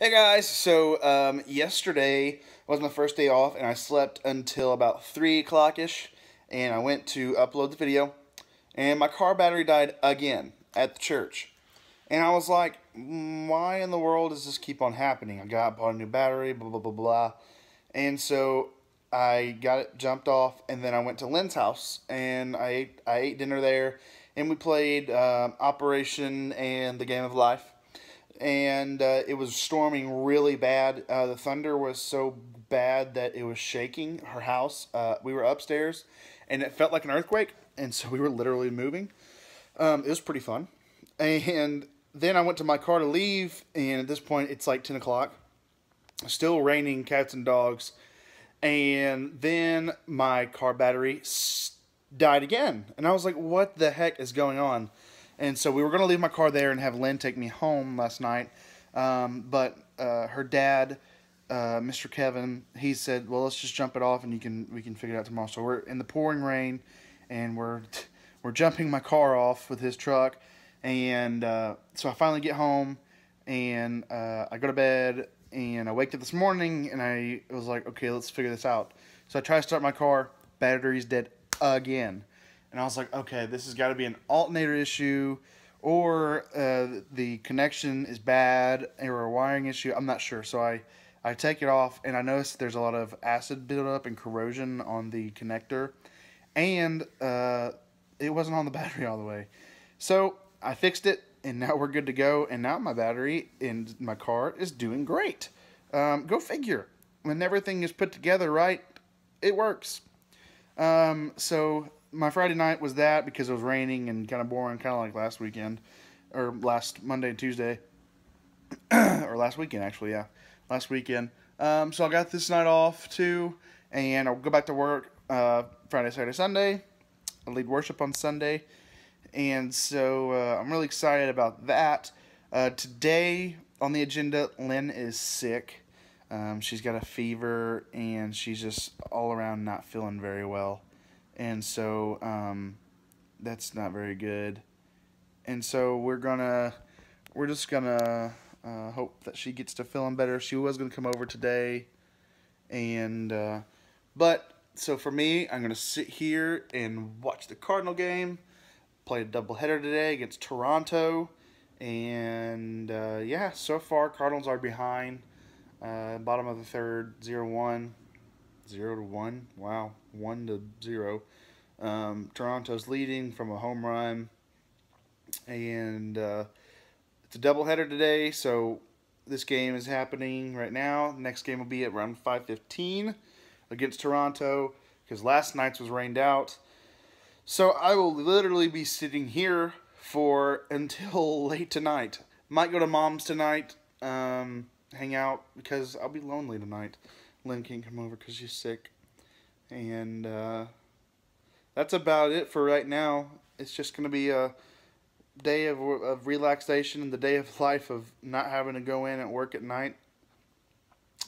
Hey guys, so um, yesterday was my first day off and I slept until about 3 o'clock-ish and I went to upload the video and my car battery died again at the church. And I was like, mm, why in the world does this keep on happening? I got bought a new battery, blah, blah, blah, blah. And so I got it jumped off and then I went to Lynn's house and I ate, I ate dinner there and we played um, Operation and the Game of Life and uh, it was storming really bad. Uh, the thunder was so bad that it was shaking her house. Uh, we were upstairs, and it felt like an earthquake, and so we were literally moving. Um, it was pretty fun. And then I went to my car to leave, and at this point, it's like 10 o'clock. Still raining cats and dogs. And then my car battery died again. And I was like, what the heck is going on? And so we were going to leave my car there and have Lynn take me home last night. Um, but uh, her dad, uh, Mr. Kevin, he said, "Well, let's just jump it off and you can we can figure it out tomorrow." So we're in the pouring rain, and we're we're jumping my car off with his truck, and uh, so I finally get home, and uh, I go to bed, and I wake up this morning, and I was like, "Okay, let's figure this out." So I try to start my car, battery's dead again and I was like, okay, this has got to be an alternator issue, or uh, the connection is bad, or a wiring issue. I'm not sure. So I, I take it off, and I notice there's a lot of acid buildup and corrosion on the connector, and uh, it wasn't on the battery all the way. So I fixed it, and now we're good to go. And now my battery in my car is doing great. Um, go figure. When everything is put together right, it works. Um, so my Friday night was that because it was raining and kind of boring, kind of like last weekend or last Monday and Tuesday or last weekend actually, yeah, last weekend. Um, so I got this night off too, and I'll go back to work uh, Friday, Saturday, Sunday. I lead worship on Sunday, and so uh, I'm really excited about that. Uh, today on the agenda, Lynn is sick. Um, she's got a fever, and she's just all around not feeling very well and so um, that's not very good. And so we're gonna, we're just gonna uh, hope that she gets to feeling better. She was gonna come over today, and uh, but so for me, I'm gonna sit here and watch the Cardinal game. Played a doubleheader today against Toronto, and uh, yeah, so far Cardinals are behind. Uh, bottom of the third, 0-1. Zero to one. Wow, one to zero. Um, Toronto's leading from a home run, and uh, it's a doubleheader today. So this game is happening right now. Next game will be at around 5:15 against Toronto because last night's was rained out. So I will literally be sitting here for until late tonight. Might go to mom's tonight, um, hang out because I'll be lonely tonight. Lynn can't come over because she's sick. And uh, that's about it for right now. It's just going to be a day of, of relaxation and the day of life of not having to go in at work at night.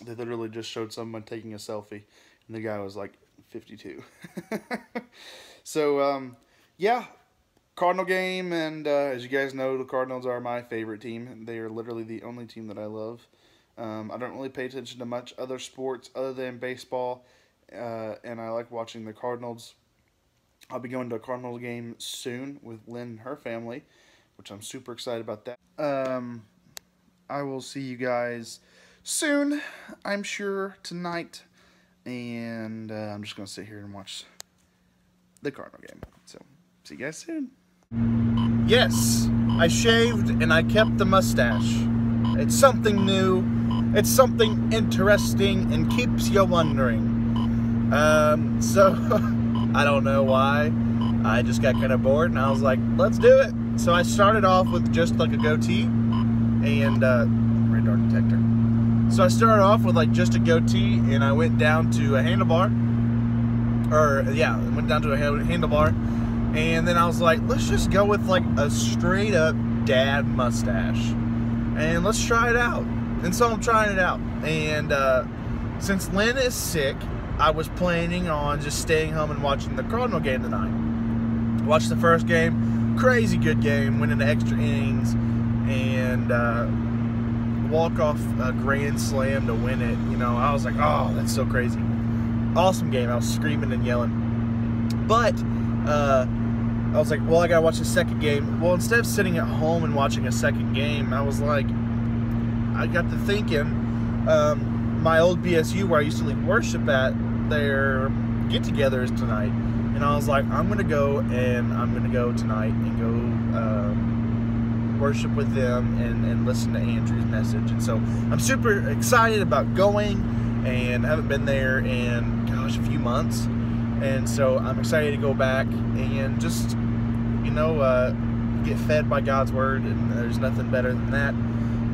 They literally just showed someone taking a selfie, and the guy was like 52. so, um, yeah, Cardinal game, and uh, as you guys know, the Cardinals are my favorite team. They are literally the only team that I love. Um, I don't really pay attention to much other sports other than baseball, uh, and I like watching the Cardinals. I'll be going to a Cardinals game soon with Lynn and her family, which I'm super excited about that. Um, I will see you guys soon, I'm sure, tonight. And uh, I'm just going to sit here and watch the Cardinal game. So, see you guys soon. Yes, I shaved and I kept the mustache. It's something new it's something interesting and keeps you wondering. Um, so, I don't know why. I just got kind of bored and I was like, let's do it. So I started off with just like a goatee and uh, radar detector. So I started off with like just a goatee and I went down to a handlebar. Or yeah, went down to a handlebar. And then I was like, let's just go with like a straight up dad mustache. And let's try it out. And so I'm trying it out. And uh, since Lynn is sick, I was planning on just staying home and watching the Cardinal game tonight. Watched the first game, crazy good game, went into extra innings, and uh, walk-off a grand slam to win it, you know, I was like, oh, that's so crazy. Awesome game. I was screaming and yelling. But uh, I was like, well, I gotta watch the second game. Well, instead of sitting at home and watching a second game, I was like, I got to thinking, um, my old BSU where I used to lead worship at, their get-togethers tonight, and I was like, I'm gonna go and I'm gonna go tonight and go. Um, worship with them and, and listen to Andrew's message. And so I'm super excited about going and haven't been there in, gosh, a few months. And so I'm excited to go back and just, you know, uh, get fed by God's word. And there's nothing better than that.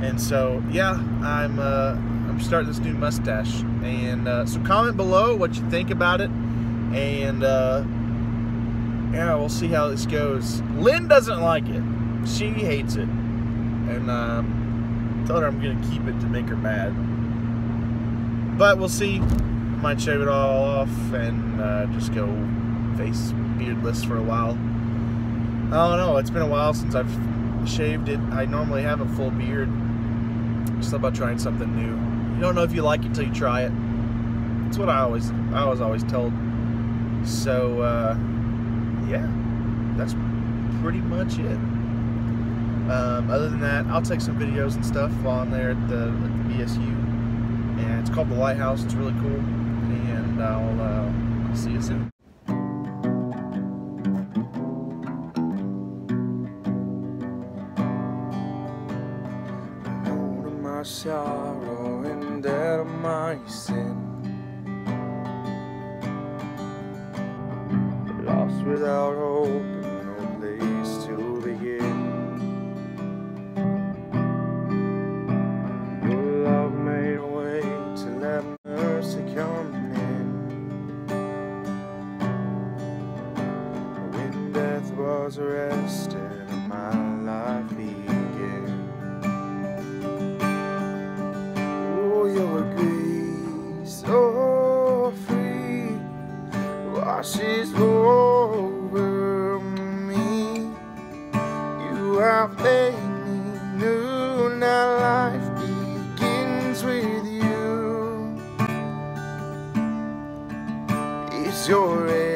And so, yeah, I'm, uh, I'm starting this new mustache. And uh, so comment below what you think about it. And, uh, yeah, we'll see how this goes. Lynn doesn't like it she hates it. And um, told her I'm to keep it to make her mad. But we'll see. Might shave it all off and uh, just go face beardless for a while. I don't know. It's been a while since I've shaved it. I normally have a full beard. Just about trying something new. You don't know if you like it until you try it. That's what I always I was always told. So uh, yeah, that's pretty much it. Um, other than that, I'll take some videos and stuff I'm there at the, at the BSU. And it's called The Lighthouse. It's really cool. And I'll, uh, I'll see you soon. Sorrow and out my sin. Lost without hope your age.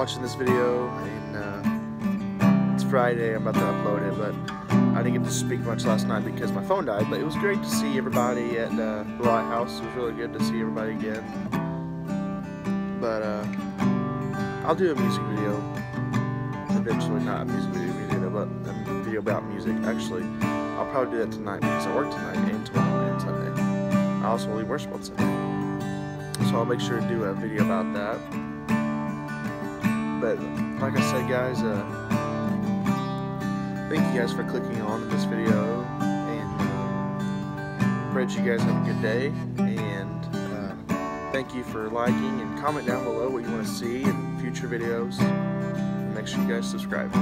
watching this video, and uh, it's Friday. I'm about to upload it, but I didn't get to speak much last night because my phone died. But it was great to see everybody at uh, the Lighthouse. It was really good to see everybody again. But uh, I'll do a music video eventually. Not a music video, video but a video about music. Actually, I'll probably do that tonight because I work tonight and tomorrow and Sunday. I also leave worship on Sunday. So I'll make sure to do a video about that. But like I said, guys, uh, thank you guys for clicking on this video, and uh, pray that you guys have a good day. And uh, thank you for liking and comment down below what you want to see in future videos. And make sure you guys subscribe.